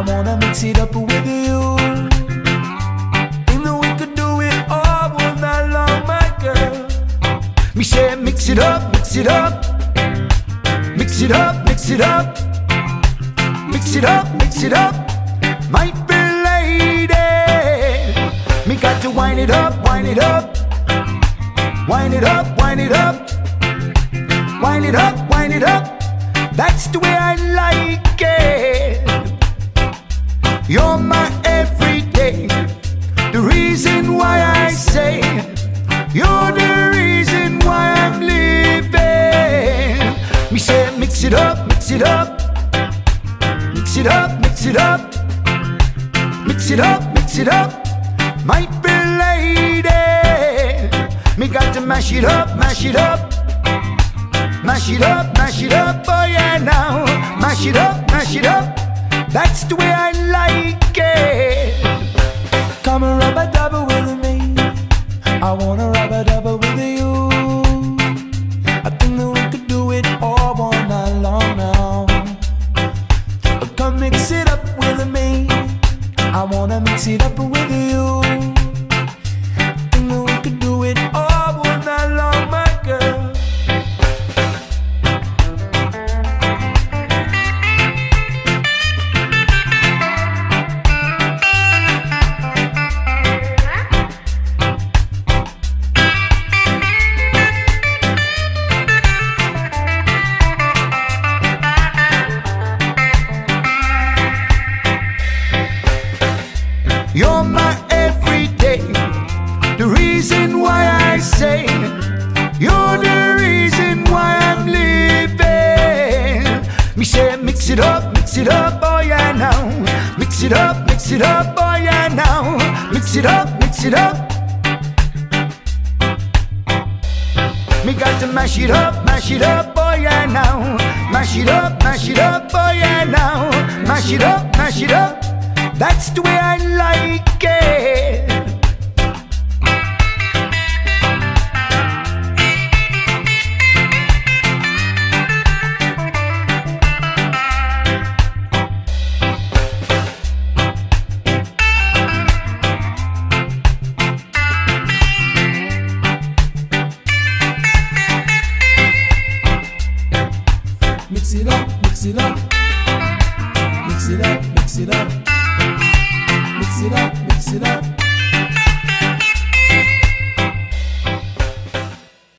I wanna mix it up with you. You know we could do it all all night long, my girl. Me say mix it up, mix it up. Mix it up, mix it up. Mix it up, mix it up. My fair lady. Me got to wind it up, wind it up. Wind it up, wind it up. Wind it up, wind it up. That's the way I like it. You're my everyday. The reason why I say you're the reason why I'm living. Me say mix it up, mix it up. Mix it up, mix it up. Mix it up, mix it up. My fair lady. Me got to mash it up, mash it up. Mash it up, mash it up, oh yeah now. Mash it up, mash it up. That's the way I mix it up with me. I wanna mix it up with you. Me say mix it up, mix it up, oh yeah now. Mix it up, mix it up, oh yeah now. Mix it up, mix it up. Me got to mash it up, mash it up, oh yeah now. Mash it up, mash it up, oh yeah now. Mash it up, mash it up. That's the way I like it. Mix it up, mix it up. Mix it up, mix it up. Mix it up, mix it up.